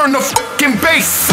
turn the fucking bass.